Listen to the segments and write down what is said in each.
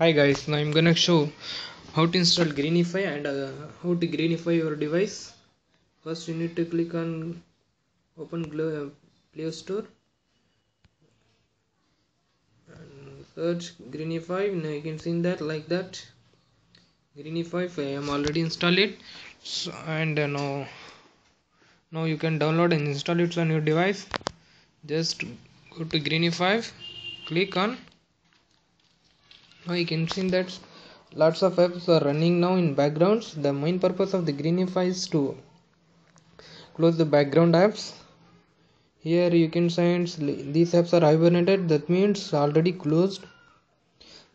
hi guys now i'm gonna show how to install greenify and uh, how to greenify your device. First you need to click on open play store. And search greenify now you can see that like that. Greenify i am already installed it. So, and uh, now now you can download and install it on your device. Just go to greenify click on now you can see that lots of apps are running now in backgrounds. The main purpose of the greenify is to close the background apps. Here you can find these apps are hibernated. That means already closed.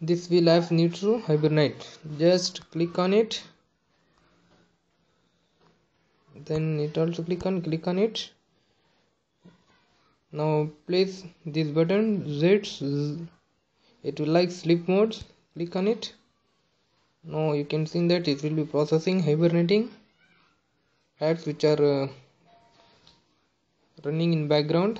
This will app needs to hibernate. Just click on it. Then it also click on click on it. Now place this button z it will like sleep mode click on it. Now you can see that it will be processing hibernating apps which are uh, running in background.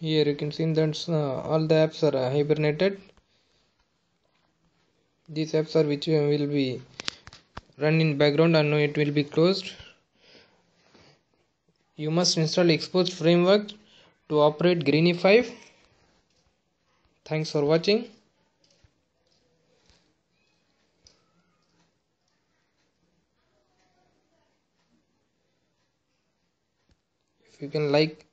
Here you can see that uh, all the apps are uh, hibernated. These apps are which will be run in background and now it will be closed you must install Xposed framework to operate greenify Thanks for watching. If you can like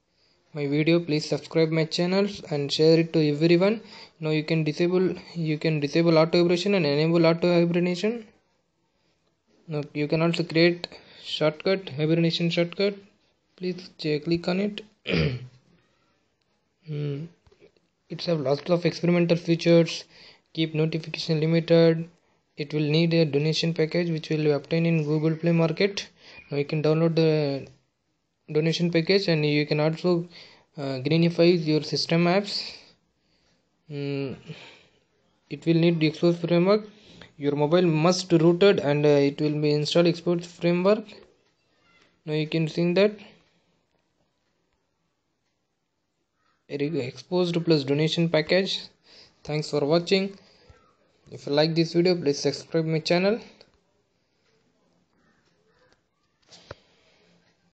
my video please subscribe my channel and share it to everyone. Now you can disable you can disable auto hibernation and enable auto hibernation. Now you can also create shortcut hibernation shortcut please click on it. Mm. it's a lots of experimental features. Keep notification limited. It will need a donation package which will be obtained in google play market. Now you can download the donation package and you can also uh, greenify your system apps. Mm. it will need the Xposed framework. Your mobile must rooted and uh, it will be installed Xposed framework. Now you can see that Xposed plus donation package. Thanks for watching. If you like this video please subscribe my channel